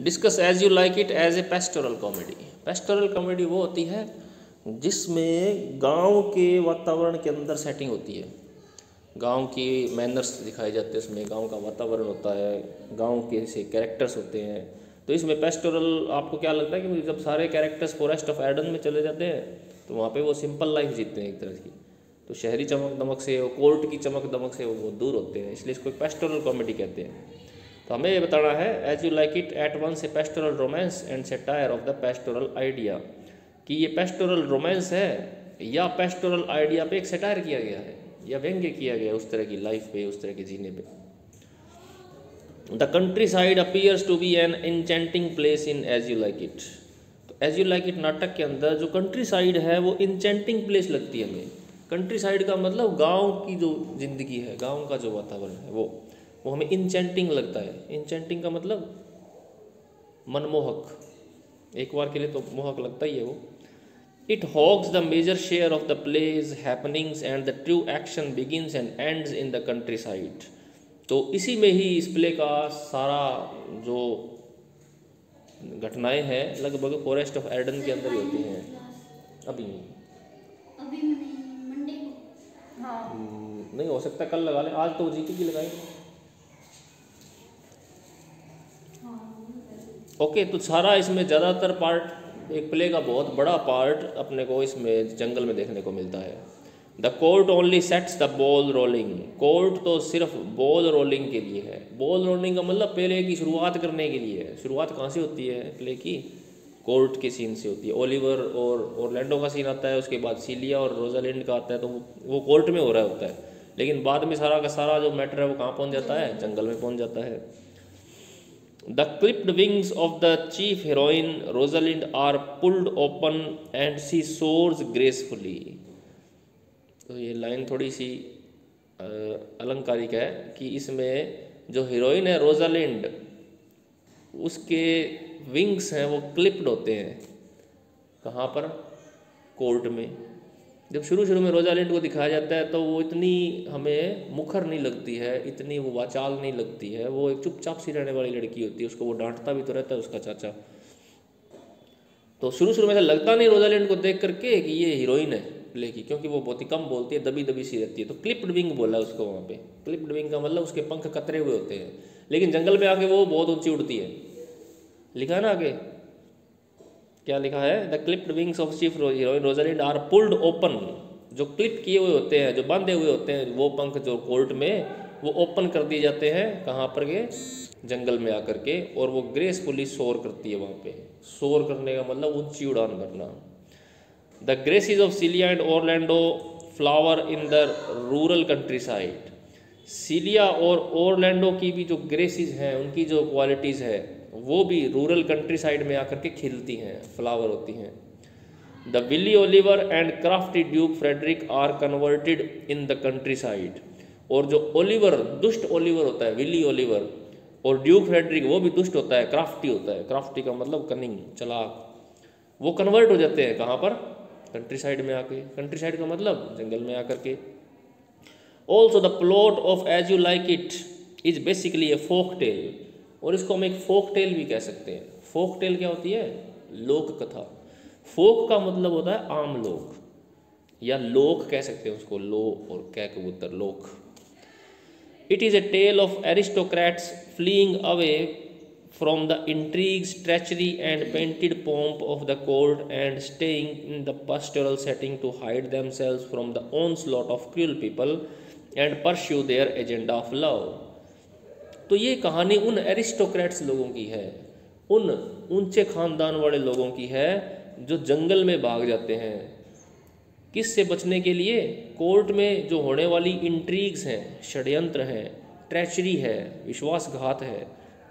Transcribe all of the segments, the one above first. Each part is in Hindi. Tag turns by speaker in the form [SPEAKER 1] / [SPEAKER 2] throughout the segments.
[SPEAKER 1] Discuss as you like it as a pastoral comedy pastoral comedy वो होती है जिसमें गाँव के वातावरण के अंदर सेटिंग होती है। गाँव की मैनर्स दिखाए जाते हैं, उसमें गाँव का वातावरण होता है, गाँव के से कैरेक्टर्स होते हैं। तो इसमें पेस्टोरल आपको क्या लगता है कि जब सारे कैरेक्टर्स फॉरेस्ट ऑफ़ एडन में चले जाते हैं तो वहाँ पे वो सिंपल लाइफ जीते हैं एक तरह की। तो शहरी चमक दमक से कोर्ट की चमक दमक से वो बहुत दूर होते हैं, इसलिए इसको पेस्टोरल कॉमेडी कहते हैं। तो हमें ये बताना है as you like it at once a pastoral romance and satire of the pastoral idea कि ये पेस्टोरल रोमांस है, या पेस्टोरल आइडिया पे एक सेटायर किया गया है, या व्यंग्य किया गया उस तरह की लाइफ पे, उस तरह के जीने पे। The countryside appears to be an enchanting place in as you like it तो एज यू लाइक इट नाटक के अंदर जो कंट्री साइड है, वो इंचेंटिंग प्लेस लगती है हमें। कंट्री साइड का मतलब गाँव की जो ज़िंदगी है, गाँव का जो वातावरण है, वो। वो हमें इंचेंटिंग लगता है। इंचेंटिंग का मतलब मनमोहक। एक बार के लिए तो मोहक लगता ही है वो। It hogs the major share of the play's happenings and the true action begins and ends in the countryside तो इसी में ही इस प्ले का सारा जो घटनाएँ हैं लगभग फॉरेस्ट ऑफ़ एडन के अंदर ही होती हैं। अभी
[SPEAKER 2] अभी मंडे को।
[SPEAKER 3] हाँ।
[SPEAKER 1] नहीं हो सकता कल लगा लें। आज तो जीके की लगाएँगे ओके तो सारा इसमें ज़्यादातर पार्ट एक प्ले का बहुत बड़ा पार्ट अपने को इसमें जंगल में देखने को मिलता है। The court only sets the ball rolling court तो सिर्फ़ बॉल रोलिंग के लिए है। बॉल रोलिंग का मतलब प्ले की शुरुआत करने के लिए है। शुरुआत कहाँ से होती है? प्ले की कोर्ट के सीन से होती है। ओलिवर और ओरलैंडो का सीन आता है, उसके बाद सीलिया और रोजालैंड का आता है तो वो कोर्ट में हो रहा होता है। लेकिन बाद में सारा का सारा जो मैटर है, वो कहाँ पहुँच जाता है? जंगल में पहुँच जाता है। The clipped wings of the chief heroine Rosalind are pulled open and she soars gracefully. तो ये लाइन थोड़ी सी अलंकारिक है कि इसमें जो हीरोइन है रोजालिंड उसके विंग्स हैं वो क्लिप्ड होते हैं कहाँ पर कोर्ट में जब शुरू शुरू में रोजालिंड को दिखाया जाता है तो वो इतनी हमें मुखर नहीं लगती है, इतनी वो वाचाल नहीं लगती है। वो एक चुपचाप सी रहने वाली लड़की होती है, उसको वो डांटता भी तो रहता है उसका चाचा। तो शुरू शुरू में ऐसा लगता नहीं रोजालिंड को देख करके कि ये हीरोइन है प्ले की क्योंकि वो बहुत ही कम बोलती है दबी दबी सी रहती है। तो क्लिप्ड विंग बोला उसको वहाँ पे। क्लिप्ड विंग का मतलब उसके पंख कतरे हुए होते हैं। लेकिन जंगल में आके वो बहुत ऊँची उड़ती है। लिखा ना आगे? क्या लिखा है? The clipped wings of chief heroine Rosalind are pulled open जो क्लिप किए हुए होते हैं, जो बांधे हुए होते हैं, वो पंख जो कोर्ट में, वो ओपन कर दिए जाते हैं। कहाँ पर के? जंगल में आकर के। और वो ग्रेसफुली शोर करती है वहाँ पे। शोर करने का मतलब ऊँची उड़ान भरना। The graces of Celia and Orlando flower in the rural countryside Celia और ओरलैंडो की भी जो ग्रेसिस हैं, उनकी जो क्वालिटीज़ है वो भी रूरल कंट्री साइड में आकर के खिलती हैं फ्लावर होती हैं। The wily Oliver and crafty Duke Frederick are converted in the countryside और जो ओलिवर दुष्ट ओलिवर होता है विली ओलिवर और ड्यूक फ्रेडरिक वो भी दुष्ट होता है क्राफ्टी होता है। क्राफ्टी का मतलब कनिंग चलाक। वो कन्वर्ट हो जाते हैं कहाँ पर? कंट्री साइड में आके। कंट्री साइड का मतलब जंगल में आकर के। Also the plot of as you like it is basically a folk tale और इसको हम एक फोक टेल भी कह सकते हैं। फोक टेल क्या होती है? लोक कथा। फोक का मतलब होता है आम लोक, या लोक कह सकते हैं उसको, लो और कह कबूतर लोक। It is a tale of aristocrats fleeing away from the intrigue treachery and painted pomp of the court and staying in the pastoral setting to hide themselves from the onslaught of cruel people and pursue their agenda of love तो ये कहानी उन एरिस्टोक्रेट्स लोगों की है। उन ऊँचे खानदान वाले लोगों की है जो जंगल में भाग जाते हैं। किस से बचने के लिए? कोर्ट में जो होने वाली इंट्रीग्स हैं, षड्यंत्र हैं ट्रेचरी है, विश्वासघात है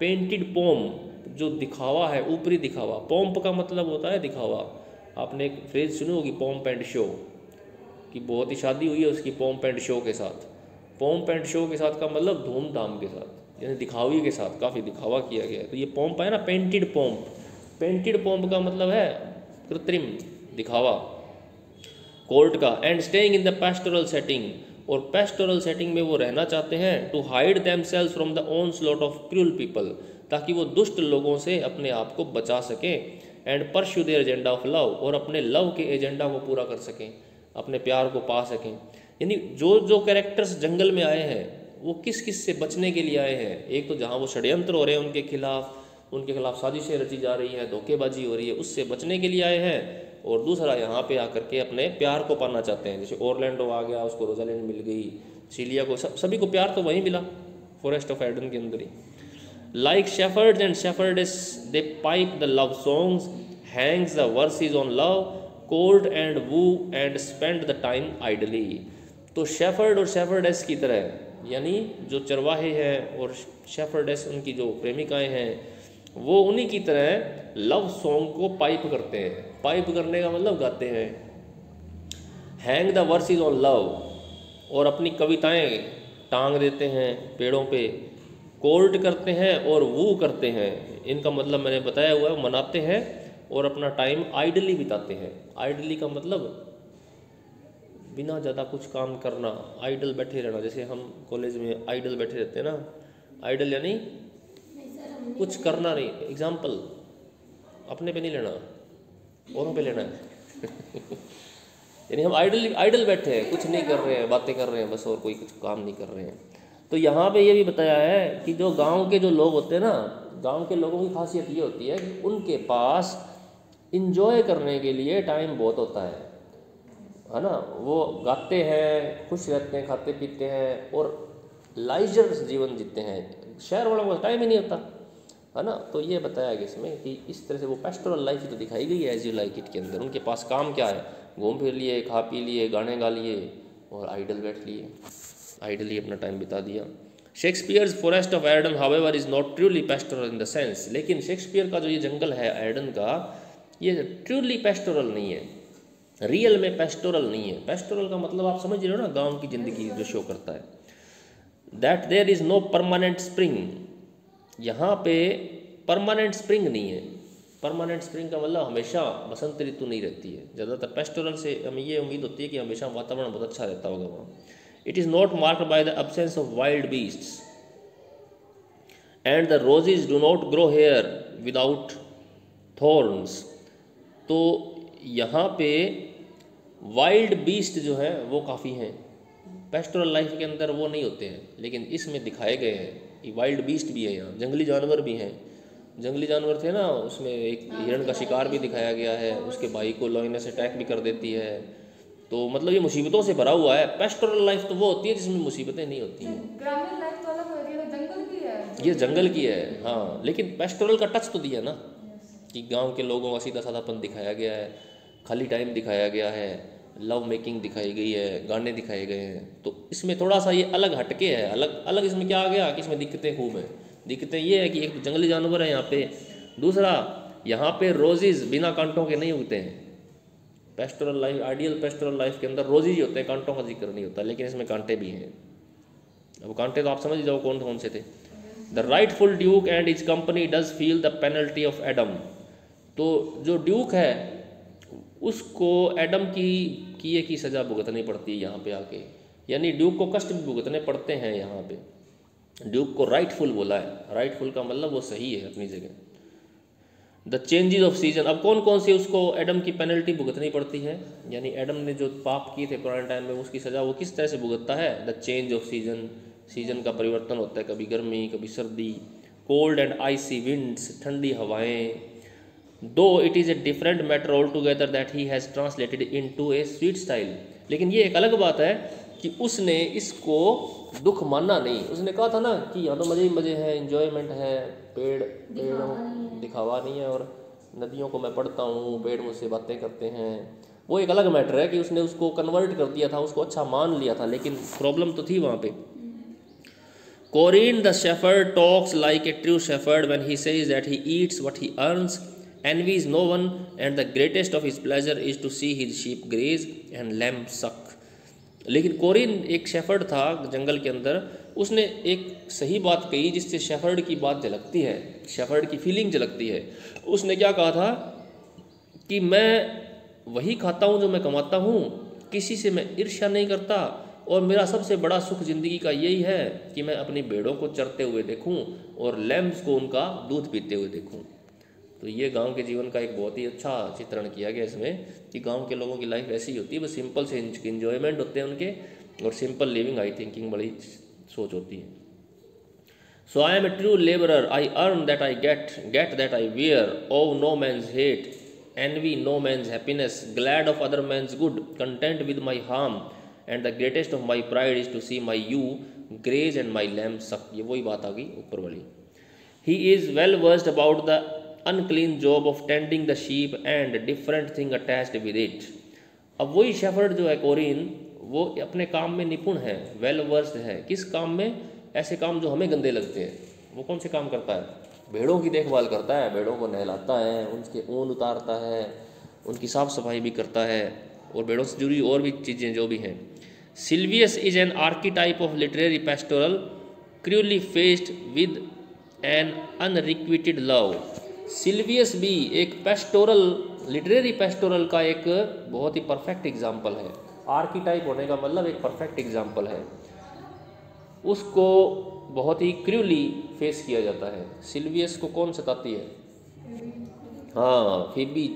[SPEAKER 1] पेंटेड पोम जो दिखावा है, ऊपरी दिखावा। पोम्प का मतलब होता है दिखावा। आपने एक फ्रेज सुनी होगी पोम्प एंड शो कि बहुत ही शादी हुई है उसकी पोम्प एंड शो के साथ। पोम्प एंड शो के साथ का मतलब धूमधाम के साथ। यानी दिखावी के साथ, काफ़ी दिखावा किया गया। तो ये पोम्प है ना पेंटेड पोम्प पेंटेड पोम्प का मतलब है कृत्रिम दिखावा। कोर्ट का and staying in the pastoral setting और पेस्टोरल सेटिंग में वो रहना चाहते हैं to hide themselves from the onslaught of cruel people ताकि वो दुष्ट लोगों से अपने आप को बचा सकें and pursue agenda of love और अपने लव के एजेंडा को पूरा कर सकें, अपने प्यार को पा सकें। यानी जो जो कैरेक्टर्स जंगल में आए हैं वो किस किस से बचने के लिए आए हैं? एक तो जहाँ वो षड्यंत्र हो रहे हैं उनके खिलाफ उनके खिलाफ साजिशें रची जा रही हैं, धोखेबाजी हो रही है, उससे बचने के लिए आए हैं। और दूसरा, यहाँ पे आकर के अपने प्यार को पाना चाहते हैं। जैसे ओरलैंडो आ गया, उसको रोजालैंड मिल गई, सीलिया को, सब, सभी को प्यार तो वहीं मिला, फॉरेस्ट ऑफ़ एडन के अंदर ही। Like shepherd and shepherdess they pipe the love songs hangs the verses on love court and woo and spend the time idly तो शेफर्ड और शेफर्डेस की तरह यानी जो चरवाहे हैं और शेफर्डेस उनकी जो प्रेमिकाएँ हैं, वो उन्हीं की तरह लव सॉन्ग को पाइप करते हैं। पाइप करने का मतलब गाते हैं। Hang the verses on love और अपनी कविताएँ टांग देते हैं पेड़ों पे। कोल्ड करते हैं और वो करते हैं। इनका मतलब मैंने बताया हुआ है, मनाते हैं और अपना टाइम आइडली बिताते हैं। आइडली का मतलब बिना ज़्यादा कुछ काम करना आइडल बैठे रहना, जैसे हम कॉलेज में आइडल बैठे रहते हैं ना आइडल यानी कुछ करना नहीं एग्ज़ाम्पल अपने पे नहीं लेना, औरों पे लेना है। यानी हम आइडल आइडल बैठे हैं, कुछ नहीं कर रहे हैं, बातें कर रहे हैं, बस और कोई कुछ काम नहीं कर रहे हैं। तो यहाँ पे ये भी बताया है कि जो गाँव के जो लोग होते हैं ना, गाँव के लोगों की खासियत ये होती है कि उनके पास इंजॉय करने के लिए टाइम बहुत होता है। है ना, वो गाते हैं, खुश रहते हैं, खाते पीते हैं और लाइजर जीवन जीते हैं। शहर वालों को टाइम ही नहीं होता, है ना? तो ये बताया गया इसमें कि इस तरह से वो पेस्टोरल लाइफ तो दिखाई गई है एज यू लाइक इट के अंदर। उनके पास काम क्या है? घूम फिर लिए, खा पी लिए, गाने गा लिए और आइडल बैठ लिए। आइडली अपना टाइम बिता दिया। Shakespeare's forest of Eden however is not truly pastoral in the sense लेकिन शेक्सपियर का जो ये जंगल है एडन का, ये ट्रूली पेस्टोरल नहीं है। रियल में पेस्टोरल नहीं है। पेस्टोरल का मतलब आप समझ रहे हो ना, गाँव की ज़िंदगी जो शो करता है। That there is no permanent spring यहाँ पे परमानेंट स्प्रिंग नहीं है। परमानेंट स्प्रिंग का मतलब हमेशा बसंत ऋतु नहीं रहती है। ज़्यादातर पेस्टोरल से हमें ये उम्मीद होती है कि हमेशा वातावरण बहुत अच्छा रहता होगा वहाँ। It is not marked by the absence of wild beasts and the roses do not grow here without thorns तो यहाँ पे वाइल्ड बीस्ट जो है वो काफ़ी हैं। पेस्टोरल लाइफ के अंदर वो नहीं होते हैं लेकिन इसमें दिखाए गए हैं कि वाइल्ड बीस्ट भी है यहाँ जंगली जानवर भी हैं। जंगली जानवर थे ना उसमें एक हिरण का शिकार भी दिखाया गया है उसके भाई को लॉइनस अटैक भी कर देती है। तो मतलब ये मुसीबतों से भरा हुआ है। पेस्टोरल लाइफ तो वो होती है जिसमें मुसीबतें नहीं होती हैं।
[SPEAKER 3] तो है है।
[SPEAKER 1] ये जंगल की है हाँ। लेकिन पेस्टोरल का टच तो दिया ना कि गाँव के लोगों का सीधा साधापन दिखाया गया है। खाली टाइम दिखाया गया है लव मेकिंग दिखाई गई है, गाने दिखाए गए हैं। तो इसमें थोड़ा सा ये अलग हटके है, अलग अलग इसमें क्या आ गया? कि इसमें दिक्कतें खूब हैं। दिक्कतें ये है कि एक जंगली जानवर है यहाँ पे। दूसरा, यहाँ पे रोजेज बिना कांटों के नहीं उगते हैं। Pastoral life ideal pastoral life के अंदर रोजेज ही होते हैं, कांटों का ज़िक्र नहीं होता, लेकिन इसमें कांटे भी हैं। अब कांटे तो आप समझ जाओ कौन कौन से थे। The rightful duke and his company does feel the penalty of Adam तो जो ड्यूक है उसको एडम की, किए की सज़ा भुगतनी पड़ती है यहाँ पे आके। यानी ड्यूक को कष्ट भी भुगतने पड़ते हैं यहाँ पे। ड्यूक को राइटफुल बोला है। राइटफुल का मतलब वो सही है अपनी जगह। द चेंजेस ऑफ़ सीज़न अब कौन कौन सी उसको एडम की पेनल्टी भुगतनी पड़ती है? यानी एडम ने जो पाप किए थे पुराने टाइम में, उसकी सज़ा वो किस तरह से भुगतता है? The change of season season का परिवर्तन होता है। कभी गर्मी, कभी सर्दी कोल्ड एंड आइसी विंड्स ठंडी हवाएँ। Though it is a different matter altogether that he has translated into a sweet style लेकिन ये एक अलग बात है कि उसने इसको दुख माना नहीं। उसने कहा था ना कि यहाँ तो मज़े ही मज़े हैं इंजॉयमेंट है पेड़ पेड़ों दिखावा नहीं है। और नदियों को मैं पढ़ता हूँ पेड़ मुझसे बातें करते हैं। वो एक अलग मैटर है कि उसने उसको कन्वर्ट कर दिया था उसको अच्छा मान लिया था लेकिन प्रॉब्लम तो थी वहाँ पे। Corin the shepherd talks like a true shepherd shepherd he says that he eats eats he he earns, envies no one, and the greatest of his pleasure is to see his sheep graze and lamb suck. लेकिन कोरिन एक शेफर्ड था जंगल के अंदर। उसने एक सही बात कही जिससे शेफर्ड की बात झलकती है शेफर्ड की फीलिंग झलकती है। उसने क्या कहा था कि मैं वही खाता हूँ जो मैं कमाता हूँ किसी से मैं ईर्ष्या नहीं करता और मेरा सबसे बड़ा सुख ज़िंदगी का यही है कि मैं अपनी भेड़ों को चरते हुए देखूँ और लैम्प्स को उनका दूध पीते हुए देखूँ। तो ये गाँव के जीवन का एक बहुत ही अच्छा चित्रण किया गया इसमें कि गाँव के लोगों की लाइफ ऐसी ही होती है, बस सिंपल से इंजॉयमेंट होते हैं उनके और सिंपल लिविंग आई थिंकिंग बड़ी सोच होती है। So I am a true labourer I earn that I get get that I wear owe no man's hate envy, no man's happiness. Glad of other man's good. Content with my harm. And the greatest of my pride is to see my ewe graze and my lamb suck. ये वही बात आ गई ऊपर वाली। He is well versed about the unclean job of tending the sheep and different thing attached with it अब वही शेफर्ड जो है कोरिन वो अपने काम में निपुण है वेल वर्स्ड है। किस काम में? ऐसे काम जो हमें गंदे लगते हैं। वो कौन से काम करता है? भेड़ों की देखभाल करता है, भेड़ों को नहलाता है, उनके ऊन उतारता है, उनकी साफ़ सफ़ाई भी करता है, और भेड़ों से जुड़ी और भी चीज़ें जो भी हैं। Silvius is an archetype of literary pastoral cruelly faced with an unrequited love Silvius भी एक पेस्टोरल, लिटरेरी पेस्टोरल का एक बहुत ही परफेक्ट एग्ज़ाम्पल है। आर्कीटाइप होने का मतलब एक परफेक्ट एग्ज़ाम्पल है। उसको बहुत ही क्रूली फेस किया जाता है। सिल्वियस को कौन सताती है? हाँ फिर भी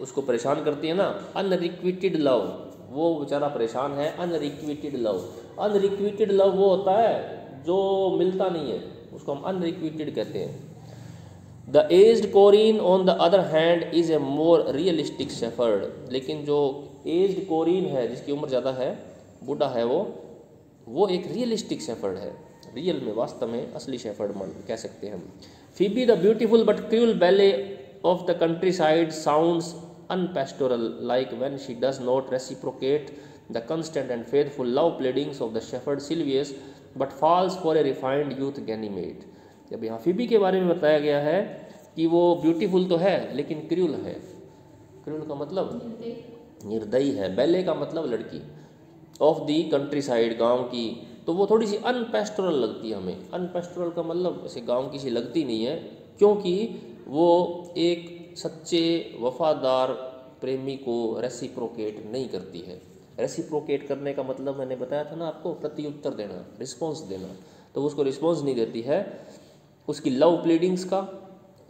[SPEAKER 1] उसको परेशान करती है ना। अनरिक्विटेड लव वो बेचारा परेशान है। अनरिक्विटेड लव अनरिक्विटेड लव वो होता है जो मिलता नहीं है। उसको हम अनरिक्विटेड कहते हैं। The aged Corin on the other hand is a more realistic shepherd लेकिन जो एज्ड कोरिन है, जिसकी उम्र ज़्यादा है, बूढ़ा है वो वो एक रियलिस्टिक शेफर्ड है। रियल में, वास्तव में असली शेफर्ड मान, कह सकते हैं Phoebe the beautiful but cruel belle of the countryside sound unpastoral like when she does not reciprocate the constant and faithful love pleadings of the shepherd Silvius but falls for a refined youth Ganymede जब यहाँ फिबी के बारे में बताया गया है कि वो ब्यूटीफुल तो है लेकिन क्रूल है। क्रूल का मतलब? निर्दयी। है बैले का मतलब लड़की। ऑफ़ दी कंट्री साइड गाँव की। तो वो थोड़ी सी अनपेस्टोरल लगती है हमें। अनपेस्टोरल का मतलब ऐसे गाँव की सी लगती नहीं है क्योंकि वो एक सच्चे वफादार प्रेमी को रेसिप्रोकेट नहीं करती है। रेसिप्रोकेट करने का मतलब मैंने बताया था ना आपको प्रत्युत्तर देना रिस्पॉन्स देना। तो उसको रिस्पॉन्स नहीं देती है। उसकी लव प्लीडिंग्स का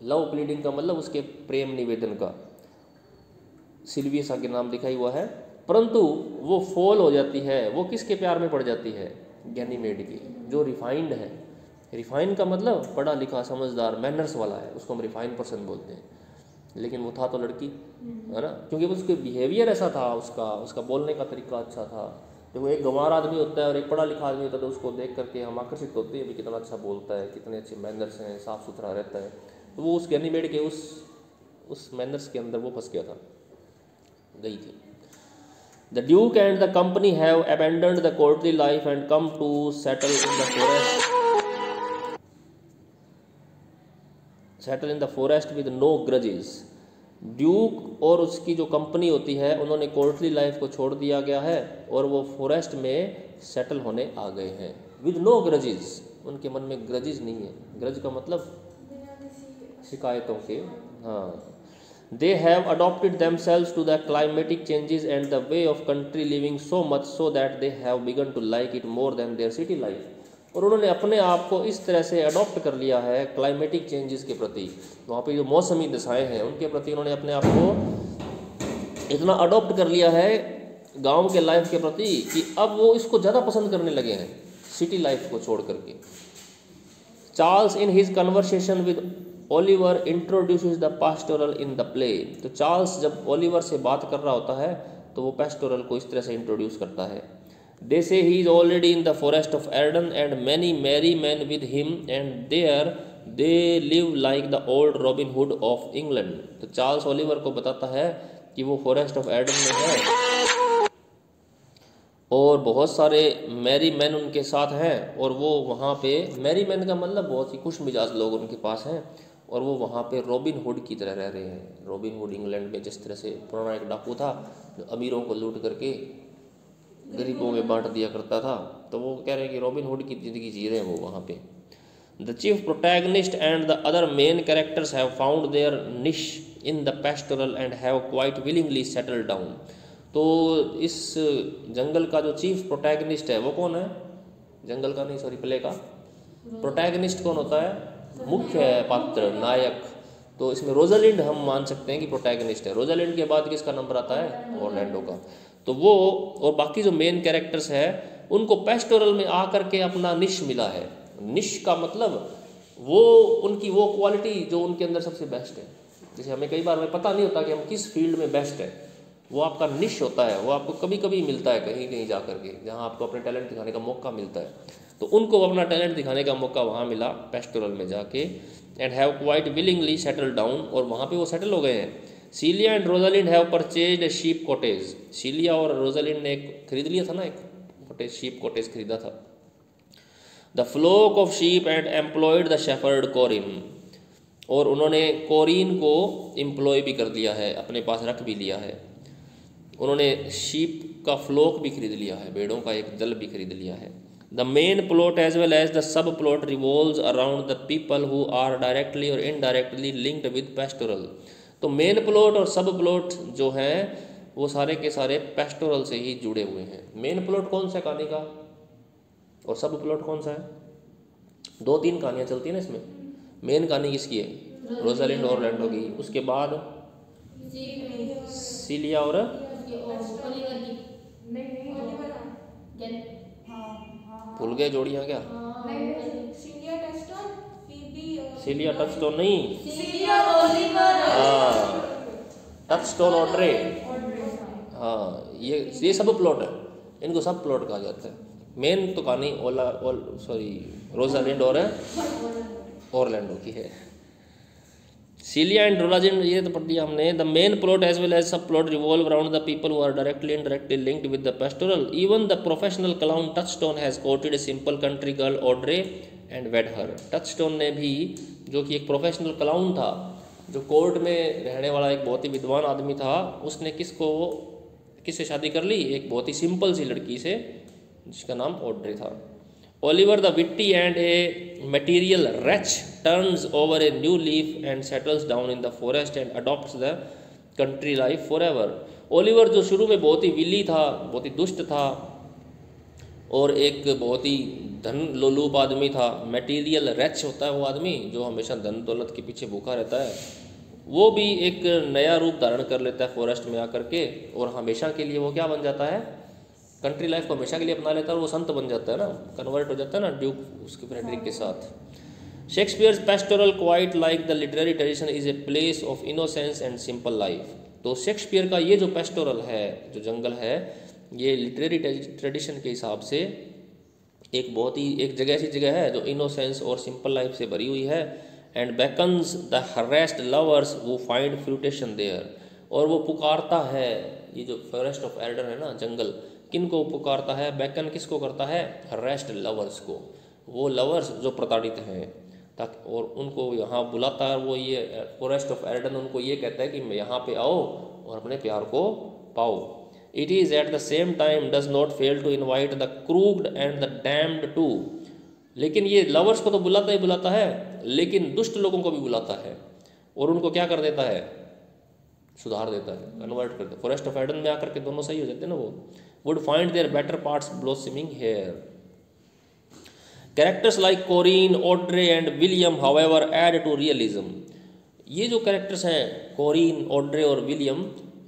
[SPEAKER 1] लव प्लीडिंग का मतलब उसके प्रेम निवेदन का। सिल्वियसा के नाम दिखाई हुआ है। परंतु वो फॉल हो जाती है, वो किसके प्यार में पड़ जाती है? गैनीमेड की, जो रिफाइंड है। रिफाइंड का मतलब पढ़ा लिखा, समझदार मैनर्स वाला है, उसको हम रिफाइंड पर्सन बोलते हैं। लेकिन वो था तो लड़की, है ना? क्योंकि उसके बिहेवियर ऐसा था, उसका उसका बोलने का तरीका अच्छा था। देखो, एक गंवार आदमी होता है और एक पढ़ा लिखा आदमी होता है तो उसको देख करके हम आकर्षित होते हैं भी कितना अच्छा बोलता है, कितने अच्छे मैनर्स हैं साफ़ सुथरा रहता है। तो वो उस गैनीमेड के उस उस मैनर्स के अंदर वो फंस गया था, गई थी। The duke and the company have abandoned the courtly life and come to settle in the forest settle in the forest with no grudges duke और उसकी जो कंपनी होती है, उन्होंने कोर्टली लाइफ को छोड़ दिया गया है और वो फॉरेस्ट में सेटल होने आ गए हैं। विद नो ग्रजेस उनके मन में ग्रजेस नहीं है। ग्रज का मतलब शिकायतों के हाँ। They have adopted themselves to the climatic changes and the way of country living so much so that they have begun to like it more than their city life और उन्होंने अपने आप को इस तरह से अडॉप्ट कर लिया है क्लाइमेटिक चेंजेस के प्रति। वहाँ पे जो मौसमी दशाएँ हैं, उनके प्रति उन्होंने अपने आप को इतना अडॉप्ट कर लिया है गाँव के लाइफ के प्रति कि अब वो इसको ज़्यादा पसंद करने लगे हैं सिटी लाइफ को छोड़ करके। Charles in his conversation with Oliver introduce the pastoral in the play तो चार्ल्स जब ओलिवर से बात कर रहा होता है तो वो पेस्टोरल को इस तरह से इंट्रोड्यूस करता है। They say he is already in the forest of Arden and many merry men with him and there they live like the old Robin Hood of England तो चार्ल्स ओलिवर को बताता है कि वो फॉरेस्ट ऑफ़ एर्डन में है। और बहुत सारे मैरी मैन उनके साथ हैं और वो वहाँ पे मैरी मैन का मतलब बहुत ही खुश मिजाज लोग उनके पास हैं और वो वहाँ पे रॉबिन हुड की तरह रह रहे हैं। रॉबिन हुड इंग्लैंड में जिस तरह से पुराना एक डाकू था जो अमीरों को लूट करके गरीबों में बांट दिया करता था। तो वो कह रहे हैं कि रॉबिन हुड की ज़िंदगी जी रहे हैं वो वहाँ पे। The chief protagonist and the other main characters have found their niche in the pastoral and have quite willingly settle down तो इस जंगल का जो चीफ प्रोटैगनिस्ट है, वो कौन है? जंगल का नहीं सॉरी प्ले का। प्रोटैगनिस्ट कौन होता है? मुख्य पात्र, नायक। तो इसमें रोजालिंड हम मान सकते हैं कि प्रोटैगनिस्ट है। रोजालिंड के बाद किसका नंबर आता है? ऑरलैंडो का। तो वो और बाकी जो मेन कैरेक्टर्स है, उनको पेस्टोरल में आकर के अपना निश मिला है। निश का मतलब वो, उनकी वो क्वालिटी जो उनके अंदर सबसे बेस्ट है। जैसे हमें कई बार हमें पता नहीं होता कि हम किस फ़ील्ड में बेस्ट है। वो आपका निश होता है, वो आपको कभी कभी मिलता है कहीं कहीं जा करके जहाँ आपको अपने टैलेंट दिखाने का मौका मिलता है। तो उनको अपना टैलेंट दिखाने का मौका वहाँ मिला पेस्टोरल में जाके and have quite willingly settle down और वहाँ पे वो सेटल हो गए हैं। Celia and Rosalind have purchase a sheep cottage Celia और रोजालिंड ने एक खरीद लिया था ना एक कॉटेज शीप कॉटेज खरीदा था। The flock of sheep and employed the shepherd Corin और उन्होंने कोरिन को एम्प्लॉय भी कर लिया है, अपने पास रख भी लिया है। उन्होंने शीप का फ्लोक भी खरीद लिया है, भेड़ों का एक दल भी खरीद लिया है। The main plot as well as the sub plot revolve around the people who are directly और इनडायरेक्टली लिंक्ड विद पेस्टोरल तो मेन प्लॉट और सब प्लॉट जो हैं वो सारे के सारे पेस्टोरल से ही जुड़े हुए हैं मेन प्लॉट कौन सा है कहानी का और सब प्लॉट कौन सा है दो तीन कहानियाँ चलती हैं ना इसमें मेन कहानी किसकी है रोजालिंड और लैंडो की उसके बाद सीलिया और भूल गए जोड़ियाँ क्या सीलिया टचस्टोन नहीं?
[SPEAKER 2] सीनियर ओलिवर
[SPEAKER 1] हाँ टचस्टोन ऑड्रे हाँ ये ये सब प्लॉट है। इनको सब प्लॉट कहा जाता है। मेन तो कहानी ओला ओल सॉरी रोजालिंड और ऑरलैंडो की है। सीलिया एंड रोलाजिन ये तो पढ़ दिया हमने। The main plot as well as sub plot revolve around the people who are directly and directly linked with the pastoral even the professional clown touchstone has courted a simple country girl Audrey and wed her touchstone ने भी, जो कि एक प्रोफेशनल क्लाउन था, जो कोर्ट में रहने वाला एक बहुत ही विद्वान आदमी था, उसने किसको, किससे शादी कर ली? एक बहुत ही सिंपल सी लड़की से, जिसका नाम ऑड्रे था। Oliver the witty and a material wretch turns over a new leaf and settles down in the forest and adopts the country life for ever Oliver जो शुरू में बहुत ही विली था, बहुत ही दुष्ट था, और एक बहुत ही धन लोलूप आदमी था मटेरियल रच होता है वो आदमी जो हमेशा धन दौलत के पीछे भूखा रहता है। वो भी एक नया रूप धारण कर लेता है फॉरेस्ट में आकर के और हमेशा के लिए वो क्या बन जाता है? कंट्री लाइफ को हमेशा के लिए अपना लेता है और वो संत बन जाता है ना कन्वर्ट हो जाता है ना ड्यूक उसके फ्रेडरिक के साथ। Shakespeare's pastoral quite like the literary tradition is a place of innocence and simple life तो शेक्सपियर का ये जो पेस्टोरल है, जो जंगल है, ये लिटरेरी ट्रेडिशन के हिसाब से एक बहुत ही, एक जगह ऐसी जगह है जो इनोसेंस और सिंपल लाइफ से भरी हुई है and beckons the harassed lovers वो फाइंड फ्रूटेशन देयर और वो पुकारता है, ये जो फॉरेस्ट ऑफ़ एल्डर है ना, जंगल किन को पुकारता है बैकन किसको करता है? हरेस्ट लवर्स को। वो लवर्स जो प्रताड़ित हैं, ताकि, और उनको यहाँ बुलाता है, वो ये फॉरेस्ट ऑफ़ एल्डन उनको ये कहता है कि यहाँ पे आओ और अपने प्यार को पाओ। It is at the same time does not fail to invite the crooked and the damned too लेकिन ये लवर्स को तो बुलाता ही बुलाता है, लेकिन दुष्ट लोगों को भी बुलाता है। और उनको क्या कर देता है? सुधार देता है कन्वर्ट कर देता फॉरेस्ट ऑफ़ एडन में आकर के दोनों सही हो जाते हैं ना वो। Would find their better parts blossoming here characters like Corin Audrey and William however add to realism ये जो कैरेक्टर्स हैं कोरीन ओड्रे और विलियम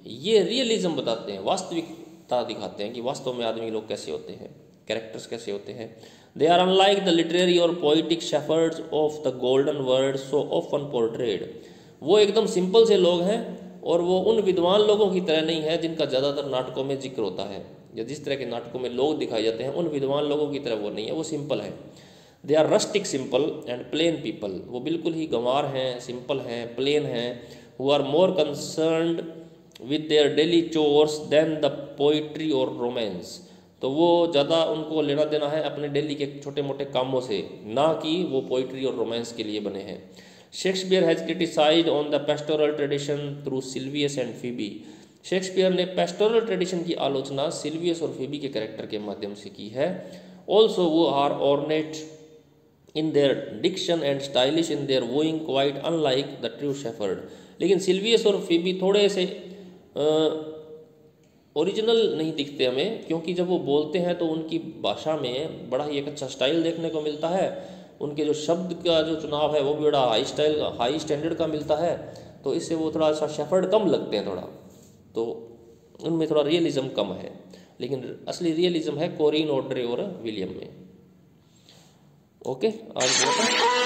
[SPEAKER 1] ये रियलिज्म बताते हैं, वास्तविकता दिखाते हैं कि वास्तव में आदमी लोग कैसे होते हैं कैरेक्टर्स कैसे होते हैं। They are unlike the literary और poetic shepherds of the golden world so of often portrayed वो एकदम सिंपल से लोग हैं और वो उन विद्वान लोगों की तरह नहीं है जिनका ज़्यादातर नाटकों में ज़िक्र होता है, या जिस तरह के नाटकों में लोग दिखाए जाते हैं, उन विद्वान लोगों की तरह वो नहीं है, वो सिंपल है। They are rustic simple and plain people वो बिल्कुल ही गंवार हैं सिंपल हैं प्लेन हैं who are more concerned with their daily chores than the poetry और रोमांस तो वो ज़्यादा उनको लेना देना है अपने डेली के छोटे मोटे कामों से, ना कि वो पोइट्री और रोमांस के लिए बने हैं। Shakespeare has criticise on the pastoral tradition through Silvius and Phoebe Shakespeare ने पेस्टोरल ट्रेडिशन की आलोचना सिल्वियस और फीबी के कैरेक्टर के माध्यम से की है। ऑल्सो वो are ornate in their diction and stylish in their wooing quite unlike the true shepherd लेकिन सिल्वियस और फीबी थोड़े से ओरिजिनल नहीं दिखते हमें, क्योंकि जब वो बोलते हैं तो उनकी भाषा में बड़ा ही एक अच्छा स्टाइल देखने को मिलता है। उनके जो शब्द का जो चुनाव है, वो भी बड़ा हाई स्टाइल हाई स्टैंडर्ड का मिलता है। तो इससे वो थोड़ा सा शेफर्ड कम लगते हैं थोड़ा। तो उनमें थोड़ा रियलिज्म कम है। लेकिन असली रियलिज्म है कोरिन ऑड्रे और विलियम में। ओके, आज